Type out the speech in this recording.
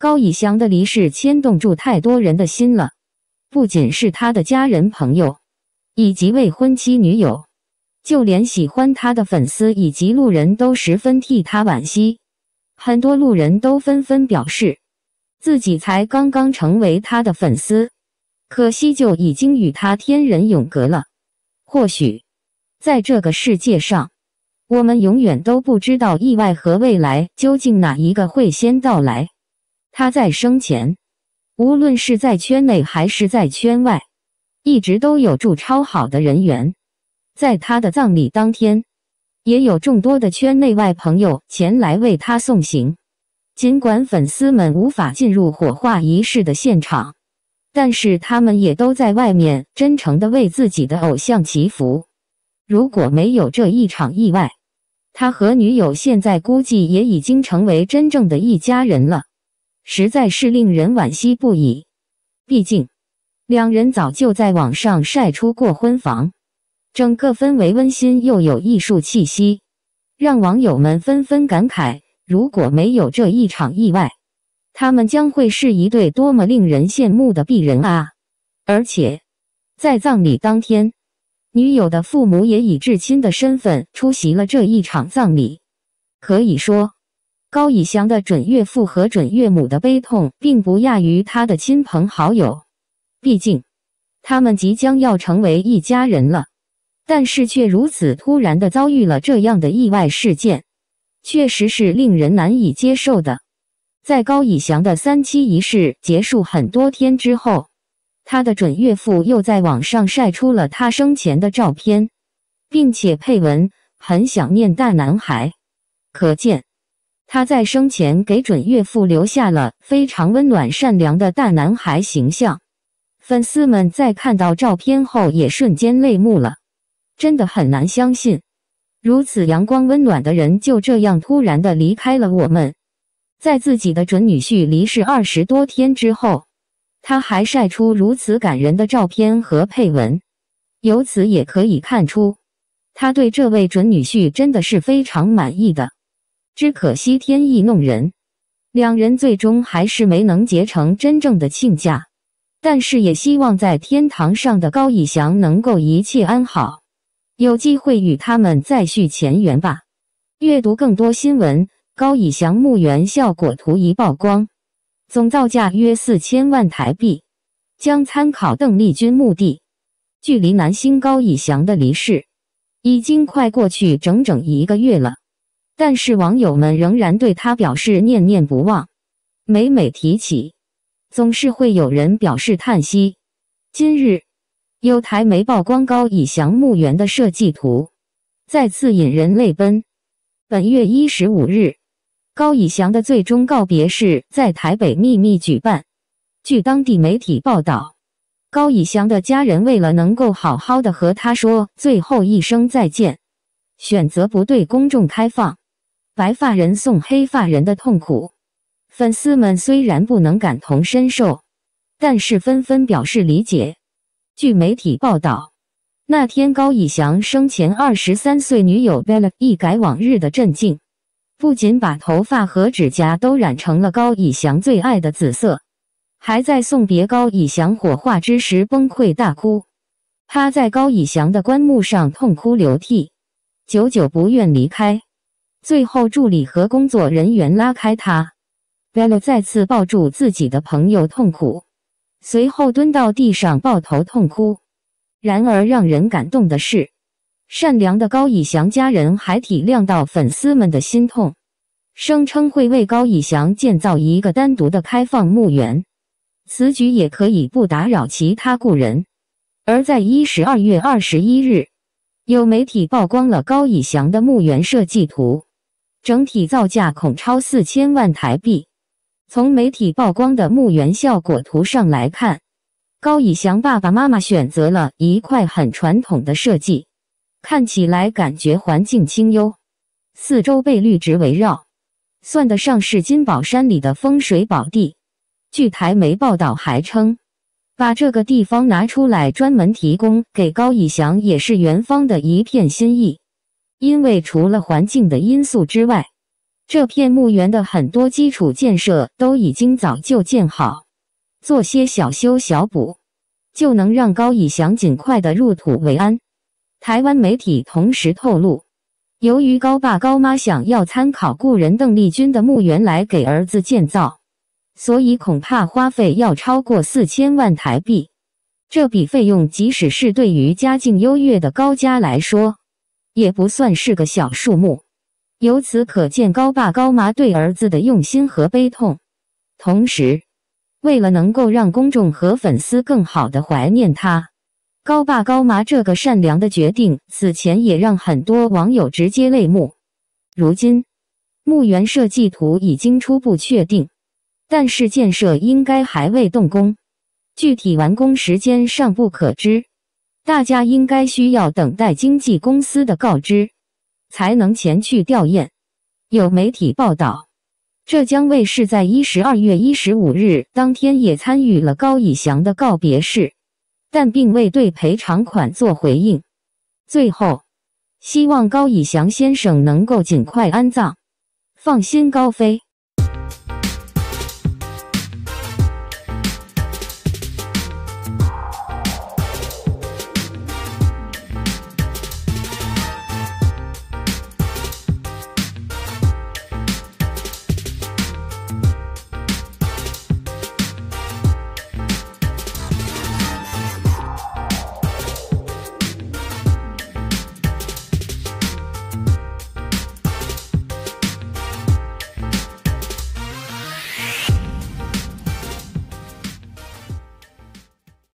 高以翔的离世牵动住太多人的心了，不仅是他的家人朋友，以及未婚妻女友，就连喜欢他的粉丝以及路人都十分替他惋惜。很多路人都纷纷表示，自己才刚刚成为他的粉丝，可惜就已经与他天人永隔了。或许，在这个世界上，我们永远都不知道意外和未来究竟哪一个会先到来。他在生前，无论是在圈内还是在圈外，一直都有住超好的人缘。在他的葬礼当天，也有众多的圈内外朋友前来为他送行。尽管粉丝们无法进入火化仪式的现场，但是他们也都在外面真诚地为自己的偶像祈福。如果没有这一场意外，他和女友现在估计也已经成为真正的一家人了。实在是令人惋惜不已。毕竟，两人早就在网上晒出过婚房，整个氛围温馨又有艺术气息，让网友们纷纷感慨：如果没有这一场意外，他们将会是一对多么令人羡慕的璧人啊！而且，在葬礼当天，女友的父母也以至亲的身份出席了这一场葬礼，可以说。高以翔的准岳父和准岳母的悲痛，并不亚于他的亲朋好友。毕竟，他们即将要成为一家人了，但是却如此突然的遭遇了这样的意外事件，确实是令人难以接受的。在高以翔的三七仪式结束很多天之后，他的准岳父又在网上晒出了他生前的照片，并且配文：“很想念大男孩。”可见。他在生前给准岳父留下了非常温暖善良的大男孩形象，粉丝们在看到照片后也瞬间泪目了，真的很难相信，如此阳光温暖的人就这样突然的离开了我们。在自己的准女婿离世二十多天之后，他还晒出如此感人的照片和配文，由此也可以看出，他对这位准女婿真的是非常满意的。只可惜天意弄人，两人最终还是没能结成真正的亲家。但是也希望在天堂上的高以翔能够一切安好，有机会与他们再续前缘吧。阅读更多新闻，高以翔墓园效果图一曝光，总造价约四千万台币，将参考邓丽君墓地。距离男星高以翔的离世，已经快过去整整一个月了。但是网友们仍然对他表示念念不忘，每每提起，总是会有人表示叹息。今日有台媒曝光高以翔墓园的设计图，再次引人泪奔。本月一十五日，高以翔的最终告别式在台北秘密举办。据当地媒体报道，高以翔的家人为了能够好好的和他说最后一声再见，选择不对公众开放。白发人送黑发人的痛苦，粉丝们虽然不能感同身受，但是纷纷表示理解。据媒体报道，那天高以翔生前二十三岁女友 Bella 一改往日的镇静，不仅把头发和指甲都染成了高以翔最爱的紫色，还在送别高以翔火化之时崩溃大哭，趴在高以翔的棺木上痛哭流涕，久久不愿离开。最后，助理和工作人员拉开他，Bella 再次抱住自己的朋友痛苦，随后蹲到地上抱头痛哭。然而，让人感动的是，善良的高以翔家人还体谅到粉丝们的心痛，声称会为高以翔建造一个单独的开放墓园，此举也可以不打扰其他故人。而在一十二月二十一日，有媒体曝光了高以翔的墓园设计图。整体造价恐超四千万台币。从媒体曝光的墓园效果图上来看，高以翔爸爸妈妈选择了一块很传统的设计，看起来感觉环境清幽，四周被绿植围绕，算得上是金宝山里的风水宝地。据台媒报道还称，把这个地方拿出来专门提供给高以翔，也是园方的一片心意。因为除了环境的因素之外，这片墓园的很多基础建设都已经早就建好，做些小修小补，就能让高以翔尽快的入土为安。台湾媒体同时透露，由于高爸高妈想要参考故人邓丽君的墓园来给儿子建造，所以恐怕花费要超过四千万台币。这笔费用，即使是对于家境优越的高家来说，也不算是个小数目。由此可见，高爸高妈对儿子的用心和悲痛。同时，为了能够让公众和粉丝更好的怀念他，高爸高妈这个善良的决定，此前也让很多网友直接泪目。如今，墓园设计图已经初步确定，但是建设应该还未动工，具体完工时间尚不可知。大家应该需要等待经纪公司的告知。才能前去吊唁。有媒体报道，浙江卫视在一十二月一十五日当天也参与了高以翔的告别式，但并未对赔偿款做回应。最后，希望高以翔先生能够尽快安葬。放心，高飞。